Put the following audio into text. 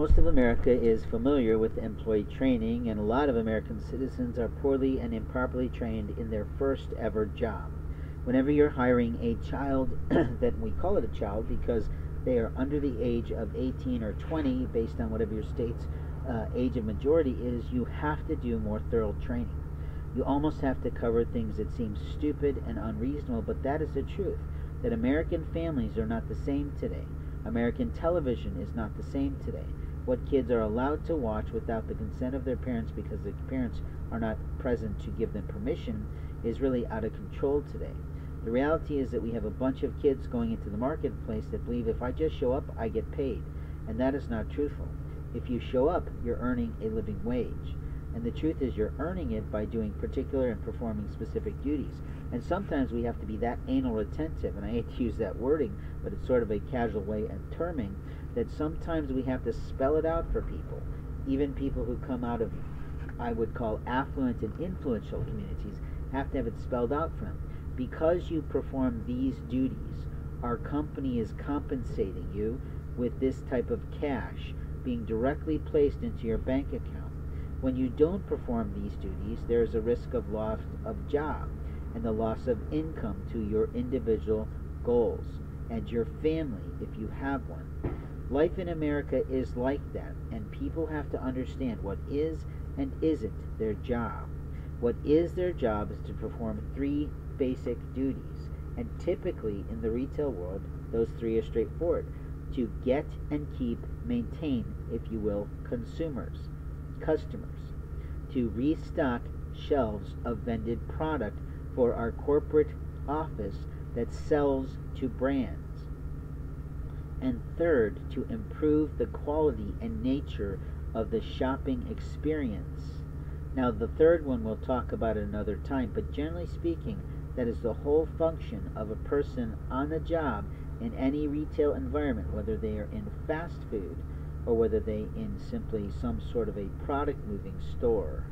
Most of America is familiar with employee training, and a lot of American citizens are poorly and improperly trained in their first ever job. Whenever you're hiring a child, that we call it a child because they are under the age of 18 or 20, based on whatever your state's uh, age of majority is, you have to do more thorough training. You almost have to cover things that seem stupid and unreasonable, but that is the truth. That American families are not the same today. American television is not the same today. What kids are allowed to watch without the consent of their parents because the parents are not present to give them permission is really out of control today. The reality is that we have a bunch of kids going into the marketplace that believe if I just show up, I get paid. And that is not truthful. If you show up, you're earning a living wage. And the truth is, you're earning it by doing particular and performing specific duties. And sometimes we have to be that anal retentive, and I hate to use that wording, but it's sort of a casual way of terming that sometimes we have to spell it out for people, even people who come out of, I would call, affluent and influential communities, have to have it spelled out for them. Because you perform these duties, our company is compensating you with this type of cash being directly placed into your bank account. When you don't perform these duties, there is a risk of loss of job and the loss of income to your individual goals and your family if you have one. Life in America is like that, and people have to understand what is and isn't their job. What is their job is to perform three basic duties, and typically in the retail world, those three are straightforward to get and keep, maintain, if you will, consumers, customers, to restock shelves of vended product for our corporate office that sells to brands and third, to improve the quality and nature of the shopping experience. Now, the third one we'll talk about another time, but generally speaking, that is the whole function of a person on a job in any retail environment, whether they are in fast food or whether they in simply some sort of a product moving store.